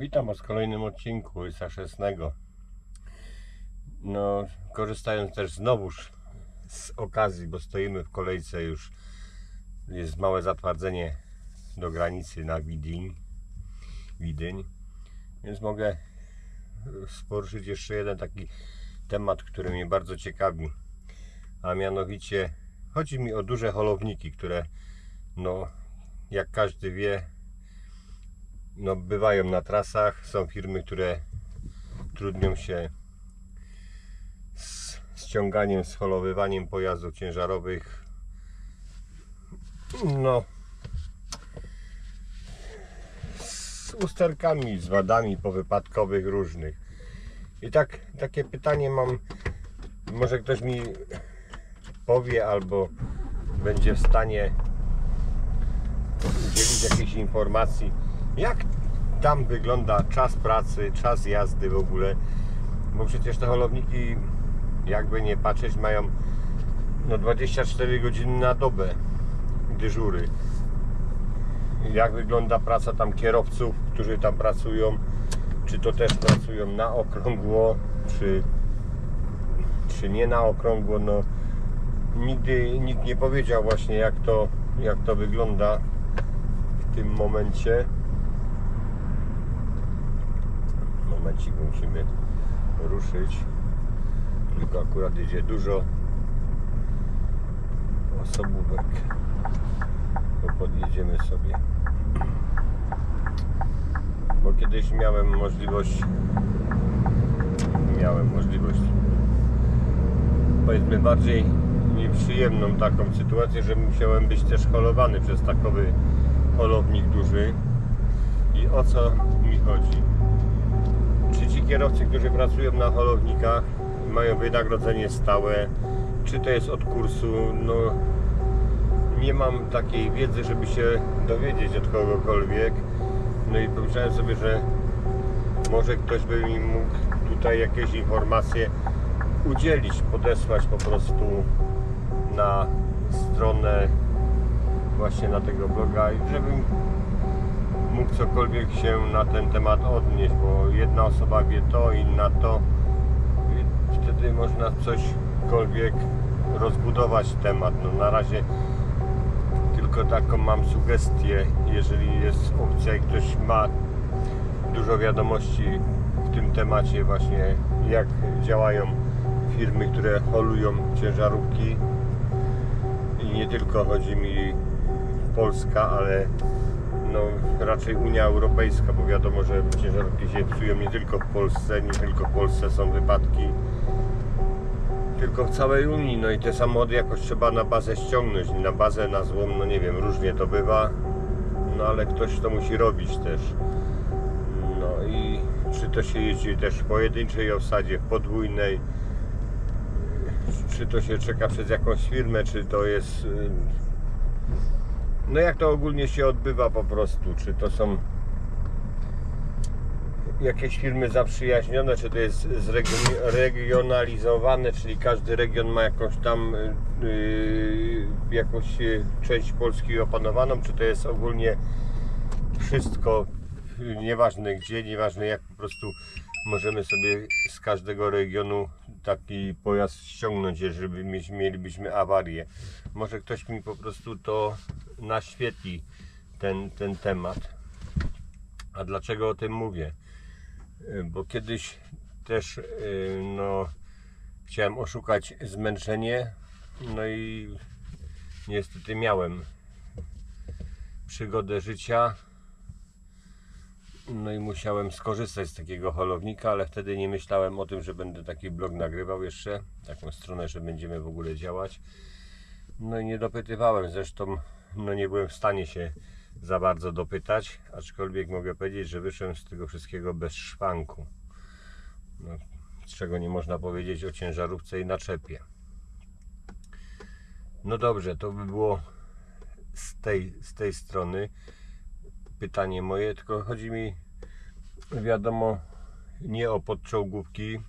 Witam Was w kolejnym odcinku Łysa Szesnego. No, korzystając też znowuż z okazji, bo stoimy w kolejce już, jest małe zatwardzenie do granicy na Widyń, Widyń, więc mogę poruszyć jeszcze jeden taki temat, który mnie bardzo ciekawi, a mianowicie chodzi mi o duże holowniki, które no, jak każdy wie, no, bywają na trasach. Są firmy, które trudnią się z ściąganiem, scholowywaniem pojazdów ciężarowych. No, z usterkami, z wadami powypadkowych różnych. I tak, takie pytanie mam, może ktoś mi powie albo będzie w stanie udzielić jakiejś informacji, jak tam wygląda czas pracy, czas jazdy w ogóle, bo przecież te holowniki, jakby nie patrzeć, mają no 24 godziny na dobę dyżury. Jak wygląda praca tam kierowców, którzy tam pracują, czy to też pracują na okrągło, czy, czy nie na okrągło, no nigdy nikt nie powiedział właśnie jak to, jak to wygląda w tym momencie. Momencik musimy ruszyć. Tylko akurat idzie dużo osobówek. To podjedziemy sobie. Bo kiedyś miałem możliwość miałem możliwość powiedzmy bardziej nieprzyjemną taką sytuację, że musiałem być też holowany przez takowy holownik duży. I o co mi chodzi? Kierowcy, którzy pracują na holownikach, mają wynagrodzenie stałe? Czy to jest od kursu? No, nie mam takiej wiedzy, żeby się dowiedzieć od kogokolwiek. No i pomyślałem sobie, że może ktoś by mi mógł tutaj jakieś informacje udzielić, podesłać po prostu na stronę właśnie na tego bloga i żebym mógł cokolwiek się na ten temat odnieść, bo jedna osoba wie to, inna to wtedy można cośkolwiek rozbudować temat. No na razie tylko taką mam sugestię, jeżeli jest opcja i ktoś ma dużo wiadomości w tym temacie właśnie jak działają firmy, które holują ciężarówki i nie tylko chodzi mi Polska, ale no, raczej Unia Europejska, bo wiadomo, że ciężarówki się psują nie tylko w Polsce, nie tylko w Polsce są wypadki, tylko w całej Unii. No i te samochody jakoś trzeba na bazę ściągnąć, na bazę na złom, no nie wiem, różnie to bywa, no ale ktoś to musi robić też. No i czy to się jeździ też w pojedynczej obsadzie, w podwójnej, czy to się czeka przez jakąś firmę, czy to jest. Y, No jak to ogólnie się odbywa po prostu? Czy to są jakieś firmy zaprzyjaźnione, czy to jest zregi- regionalizowane, czyli każdy region ma jakąś tam yy, jakąś yy, część Polski opanowaną, czy to jest ogólnie wszystko, yy, nieważne gdzie, nieważne jak po prostu możemy sobie z każdego regionu taki pojazd ściągnąć, jeżeli mielibyśmy awarię. Może ktoś mi po prostu to naświetli, ten, ten temat. A dlaczego o tym mówię? Y, Bo kiedyś też y, no, chciałem oszukać zmęczenie, no i niestety miałem przygodę życia. No i musiałem skorzystać z takiego holownika, ale wtedy nie myślałem o tym, że będę taki blog nagrywał jeszcze, taką stronę, że będziemy w ogóle działać. No i nie dopytywałem, zresztą no nie byłem w stanie się za bardzo dopytać, aczkolwiek mogę powiedzieć, że wyszłem z tego wszystkiego bez szwanku. No, czego nie można powiedzieć o ciężarówce i naczepie. No dobrze, to by było z tej, z tej strony pytanie moje, tylko chodzi mi wiadomo nie o podczołgówki,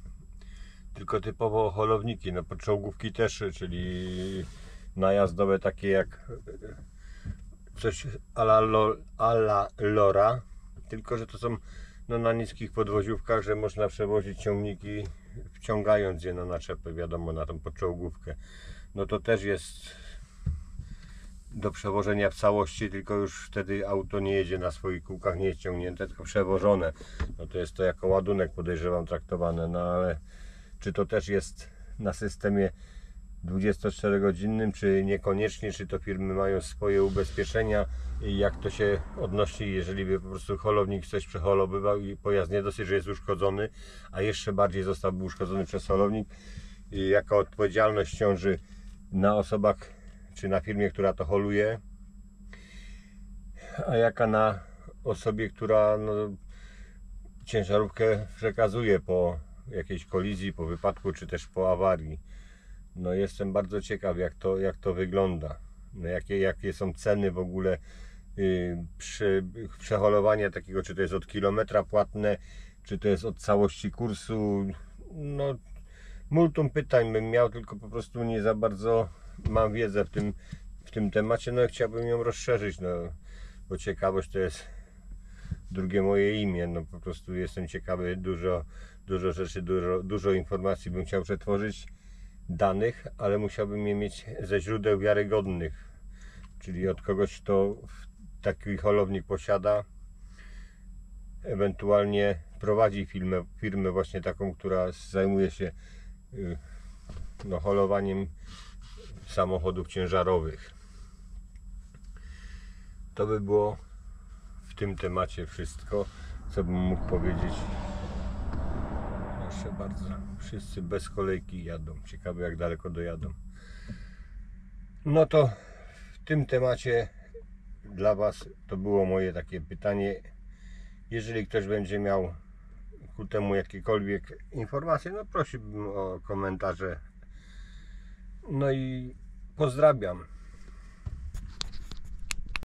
tylko typowo o holowniki. No podczołgówki też, czyli najazdowe takie jak coś ala, lo, ala lora, tylko że to są no, na niskich podwoziówkach, że można przewozić ciągniki wciągając je na naczepę, wiadomo, na tą podczołgówkę. No to też jest do przewożenia w całości, tylko już wtedy auto nie jedzie na swoich kółkach, nie jest ciągnięte, tylko przewożone. No to jest to jako ładunek podejrzewam traktowane, no ale czy to też jest na systemie 24-godzinnym, czy niekoniecznie, czy to firmy mają swoje ubezpieczenia i jak to się odnosi, jeżeli by po prostu holownik coś przeholowywał i pojazd nie dosyć, że jest uszkodzony, a jeszcze bardziej zostałby uszkodzony przez holownik i jaka odpowiedzialność ciąży na osobach, czy na firmie, która to holuje, a jaka na osobie, która no, ciężarówkę przekazuje po jakiejś kolizji, po wypadku, czy też po awarii. No jestem bardzo ciekaw, jak to, jak to wygląda. No, jakie, jakie są ceny w ogóle yy, przy przeholowania takiego, czy to jest od kilometra płatne, czy to jest od całości kursu. No, multum pytań bym miał, tylko po prostu nie za bardzo mam wiedzę w tym, w tym temacie. No i chciałbym ją rozszerzyć, no, bo ciekawość to jest drugie moje imię. No po prostu jestem ciekawy, dużo, dużo rzeczy, dużo, dużo informacji bym chciał przetworzyć danych, ale musiałbym je mieć ze źródeł wiarygodnych, czyli od kogoś, kto taki holownik posiada, ewentualnie prowadzi firmę, firmę właśnie taką, która zajmuje się y, no, holowaniem samochodów ciężarowych. To by było w tym temacie wszystko, co bym mógł powiedzieć. Proszę bardzo, wszyscy bez kolejki jadą. Ciekawe jak daleko dojadą. No to w tym temacie dla Was to było moje takie pytanie. Jeżeli ktoś będzie miał ku temu jakiekolwiek informacje, no prosiłbym o komentarze. No i pozdrawiam.